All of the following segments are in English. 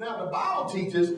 Now, the Bible teaches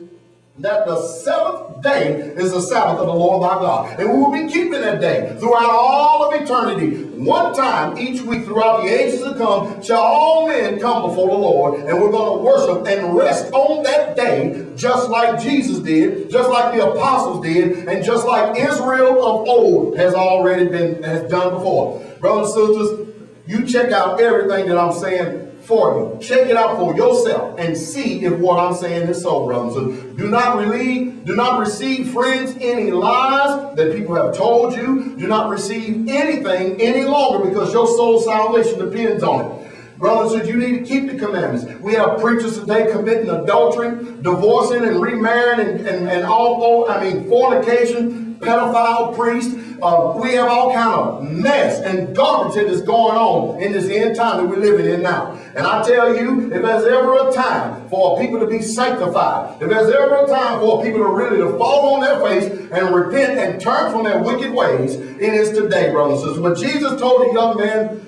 that the seventh day is the Sabbath of the Lord thy God. And we will be keeping that day throughout all of eternity. One time each week throughout the ages to come shall all men come before the Lord and we're going to worship and rest on that day just like Jesus did, just like the apostles did, and just like Israel of old has already been has done before. Brothers and sisters, you check out everything that I'm saying for you. Check it out for yourself and see if what I'm saying is so, brothers. So do not relieve, do not receive, friends, any lies that people have told you. Do not receive anything any longer because your soul salvation depends on it. Brothers, you need to keep the commandments. We have preachers today committing adultery, divorcing and remarrying and, and, and all, I mean, fornication, pedophile priest. Uh, we have all kind of mess and garbage that is going on in this end time that we're living in now. And I tell you, if there's ever a time for people to be sanctified, if there's ever a time for people to really to fall on their face and repent and turn from their wicked ways, it is today, brothers and sisters. When Jesus told the young man,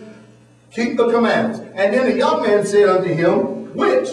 keep the commandments. And then the young man said unto him, which?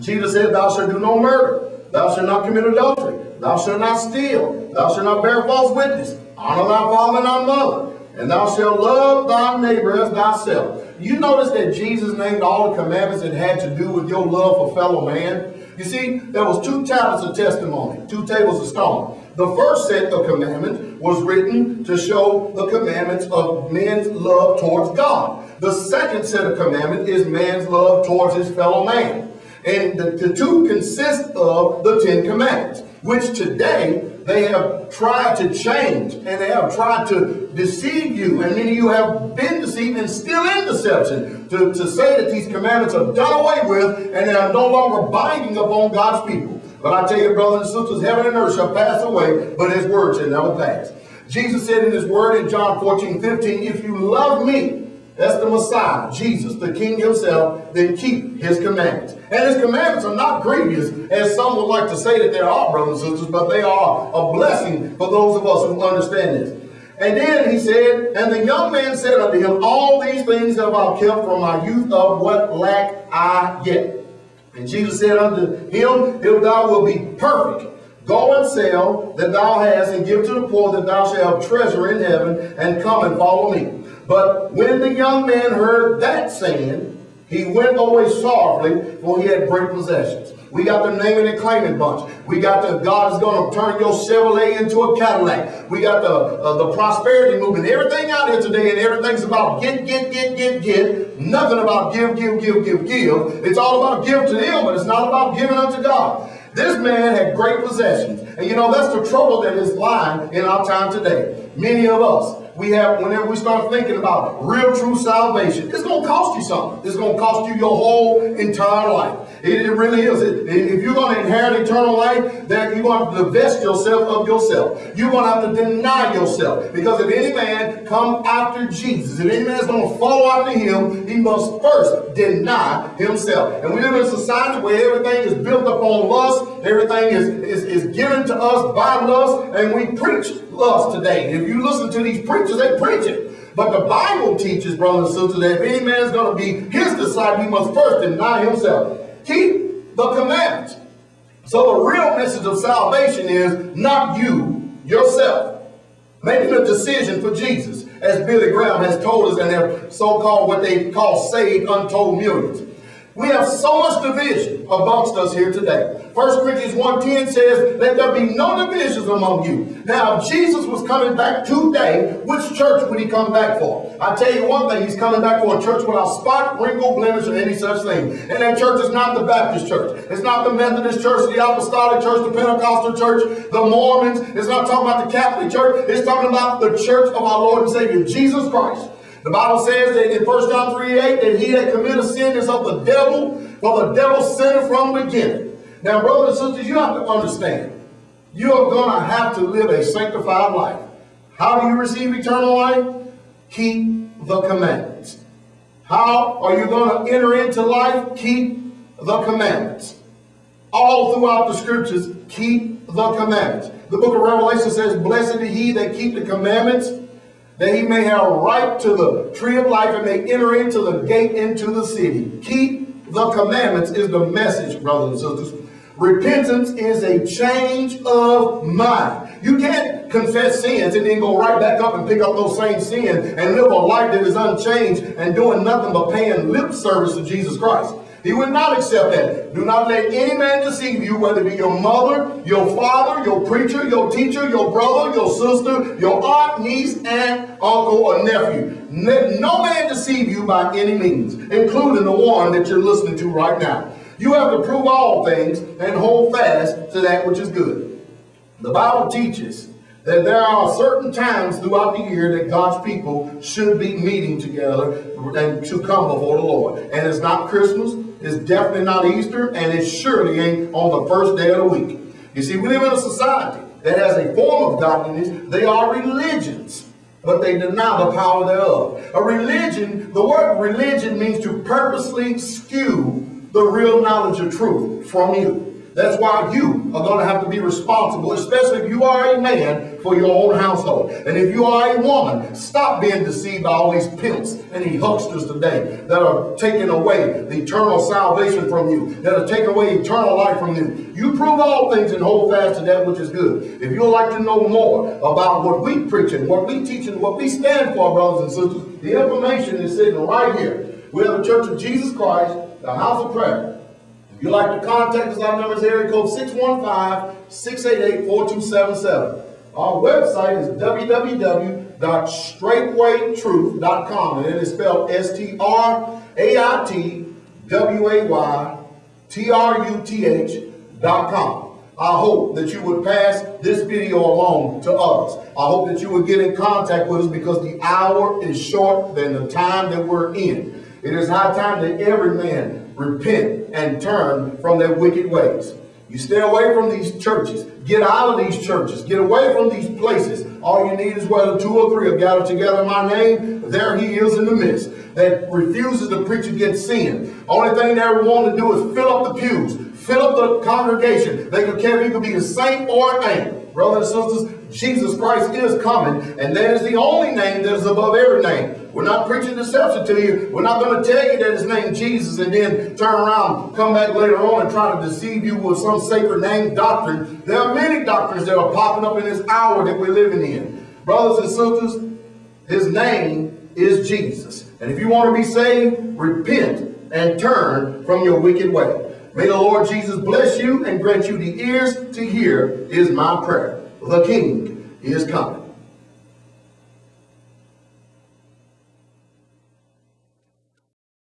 Jesus said, thou shalt do no murder. Thou shalt not commit adultery. Thou shalt not steal. Thou shalt not bear false witness. Honor thy father and thy mother. And thou shalt love thy neighbor as thyself. You notice that Jesus named all the commandments that had to do with your love for fellow man. You see, there was two tablets of testimony, two tables of stone. The first set of commandments was written to show the commandments of men's love towards God. The second set of commandments is man's love towards his fellow man. And the, the two consist of the Ten Commandments, which today they have tried to change and they have tried to deceive you. And many of you have been deceived and still in deception to, to say that these commandments are done away with and they are no longer binding upon God's people. But I tell you, brothers and sisters, heaven and earth shall pass away, but his word shall never pass. Jesus said in his word in John 14, 15, if you love me, that's the Messiah, Jesus, the King himself, then keep his commandments. And his commandments are not grievous, as some would like to say that they are, brothers and sisters, but they are a blessing for those of us who understand this. And then he said, And the young man said unto him, All these things have I kept from my youth of what lack I yet. And Jesus said unto him, If thou wilt be perfect, go and sell that thou hast, and give to the poor, that thou shalt have treasure in heaven, and come and follow me. But when the young man heard that saying, he went away sorrowfully, for he had great possessions. We got the naming and claiming bunch. We got the God is going to turn your Chevrolet into a Cadillac. We got the uh, the prosperity movement. Everything out here today, and everything's about get, get, get, get, get. Nothing about give, give, give, give, give. It's all about give to them, but it's not about giving unto God. This man had great possessions. And you know, that's the trouble that is lying in our time today. Many of us, we have, whenever we start thinking about real true salvation, it's going to cost you something. It's going to cost you your whole entire life. It, it really is. It, if you're going to inherit eternal life, then you're going to divest yourself of yourself. You're going to have to deny yourself. Because if any man come after Jesus, if any man is going to follow after him, he must first deny himself. And we live in a society where everything is built upon lust. Everything is, is, is given to us by lust. And we preach lust today. If you listen to these preachers, they preach it. But the Bible teaches, brothers and sisters, that if any man is going to be his disciple, he must first deny himself. Keep the commandments. So the real message of salvation is not you, yourself, making a decision for Jesus, as Billy Graham has told us and their so-called what they call saved untold millions. We have so much division amongst us here today. 1 Corinthians 1.10 says, Let there be no divisions among you. Now, if Jesus was coming back today, which church would he come back for? I tell you one thing, he's coming back for a church without spot, wrinkle, blemish, or any such thing. And that church is not the Baptist church. It's not the Methodist church, the Apostolic church, the Pentecostal church, the Mormons. It's not talking about the Catholic church. It's talking about the church of our Lord and Savior, Jesus Christ. The Bible says that in 1 John 3, 8, that he that committed sin is of the devil, for the devil sinned from the beginning. Now, brothers and sisters, you have to understand, you are going to have to live a sanctified life. How do you receive eternal life? Keep the commandments. How are you going to enter into life? Keep the commandments. All throughout the scriptures, keep the commandments. The book of Revelation says, Blessed is he that keep the commandments that he may have a right to the tree of life and may enter into the gate into the city. Keep the commandments is the message, brothers and sisters. Repentance is a change of mind. You can't confess sins and then go right back up and pick up those same sins and live a life that is unchanged and doing nothing but paying lip service to Jesus Christ. He would not accept that. Do not let any man deceive you, whether it be your mother, your father, your preacher, your teacher, your brother, your sister, your aunt, niece, aunt, uncle, or nephew. Let no man deceive you by any means, including the one that you're listening to right now. You have to prove all things and hold fast to that which is good. The Bible teaches that there are certain times throughout the year that God's people should be meeting together and to come before the Lord. And it's not Christmas, it's definitely not Easter, and it surely ain't on the first day of the week. You see, we live in a society that has a form of godliness. They are religions, but they deny the power thereof. A religion, the word religion means to purposely skew the real knowledge of truth from you. That's why you are going to have to be responsible, especially if you are a man, for your own household. And if you are a woman, stop being deceived by all these pimps and these hucksters today that are taking away the eternal salvation from you, that are taking away eternal life from you. You prove all things and hold fast to that which is good. If you'd like to know more about what we preach and what we teach and what we stand for, brothers and sisters, the information is sitting right here. We have the Church of Jesus Christ, the House of Prayer. You'd like to contact us, our number is area code 615-688-4277. Our website is www.straitwaytruth.com and it is spelled S-T-R-A-I-T-W-A-Y-T-R-U-T-H.com. I hope that you would pass this video along to others. I hope that you would get in contact with us because the hour is short than the time that we're in. It is high time that every man repent and turn from their wicked ways. You stay away from these churches. Get out of these churches. Get away from these places. All you need is whether two or three have gathered together in my name, there he is in the midst. That refuses to preach against sin. Only thing they ever want to do is fill up the pews, fill up the congregation. They could care you could be a saint or an ain't. Brothers and sisters, Jesus Christ is coming, and that is the only name that is above every name. We're not preaching deception to you. We're not going to tell you that his name is Jesus and then turn around, come back later on and try to deceive you with some sacred name doctrine. There are many doctrines that are popping up in this hour that we're living in. Brothers and sisters, his name is Jesus. And if you want to be saved, repent and turn from your wicked way. May the Lord Jesus bless you and grant you the ears to hear is my prayer. The King is coming.